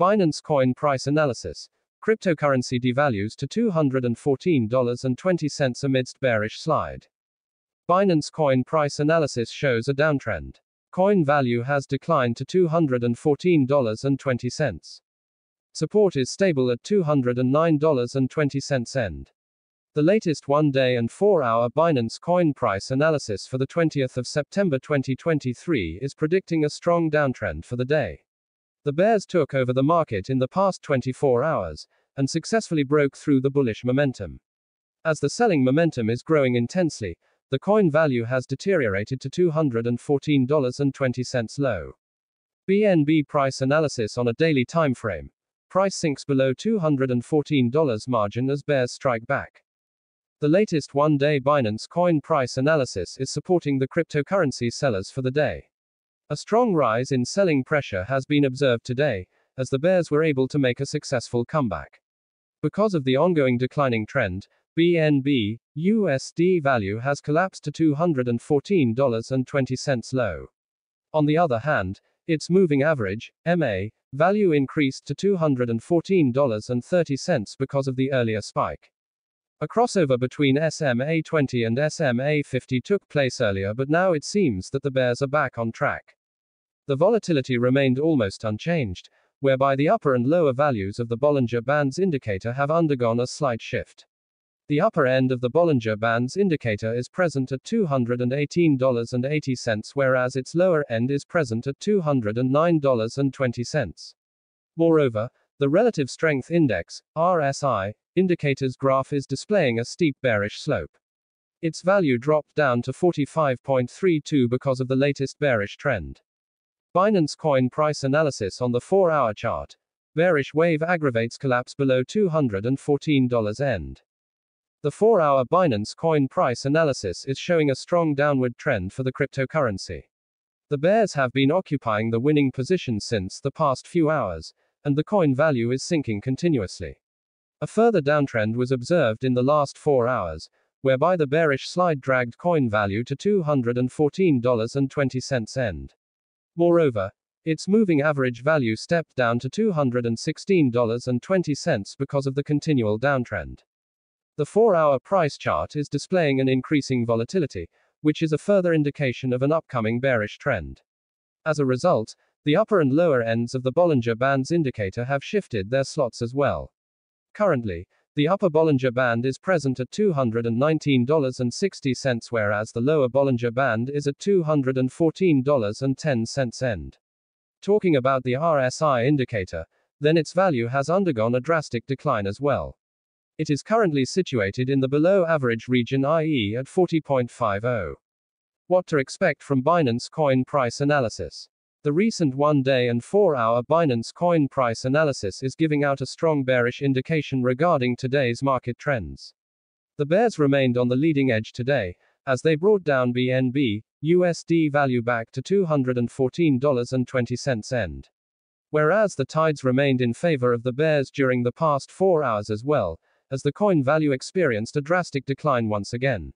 Binance Coin Price Analysis. Cryptocurrency devalues to $214.20 amidst bearish slide. Binance Coin Price Analysis shows a downtrend. Coin value has declined to $214.20. Support is stable at $209.20 end. The latest one day and four hour Binance coin price analysis for the 20th of September 2023 is predicting a strong downtrend for the day. The bears took over the market in the past 24 hours and successfully broke through the bullish momentum. As the selling momentum is growing intensely, the coin value has deteriorated to $214.20 low. BNB price analysis on a daily time frame. Price sinks below $214 margin as bears strike back. The latest one day Binance coin price analysis is supporting the cryptocurrency sellers for the day. A strong rise in selling pressure has been observed today, as the bears were able to make a successful comeback. Because of the ongoing declining trend, BNB USD value has collapsed to $214.20 low. On the other hand, its moving average, MA, value increased to $214.30 because of the earlier spike. A crossover between SMA 20 and SMA 50 took place earlier, but now it seems that the bears are back on track. The volatility remained almost unchanged, whereby the upper and lower values of the Bollinger Bands indicator have undergone a slight shift. The upper end of the Bollinger Bands indicator is present at $218.80, whereas its lower end is present at $209.20. Moreover, the Relative Strength Index, RSI, indicator's graph is displaying a steep bearish slope. Its value dropped down to 45.32 because of the latest bearish trend. Binance coin price analysis on the 4 hour chart. Bearish wave aggravates collapse below $214 end. The 4 hour Binance coin price analysis is showing a strong downward trend for the cryptocurrency. The bears have been occupying the winning position since the past few hours, and the coin value is sinking continuously. A further downtrend was observed in the last four hours, whereby the bearish slide dragged coin value to $214.20 end. Moreover, its moving average value stepped down to $216.20 because of the continual downtrend. The 4 hour price chart is displaying an increasing volatility, which is a further indication of an upcoming bearish trend. As a result, the upper and lower ends of the Bollinger Bands indicator have shifted their slots as well. Currently, the upper Bollinger Band is present at $219.60 whereas the lower Bollinger Band is at $214.10 end. Talking about the RSI indicator, then its value has undergone a drastic decline as well. It is currently situated in the below average region i.e. at 40.50. What to expect from Binance coin price analysis? The recent one day and four hour Binance coin price analysis is giving out a strong bearish indication regarding today's market trends. The bears remained on the leading edge today, as they brought down BNB USD value back to $214.20 end. Whereas the tides remained in favor of the bears during the past four hours as well, as the coin value experienced a drastic decline once again.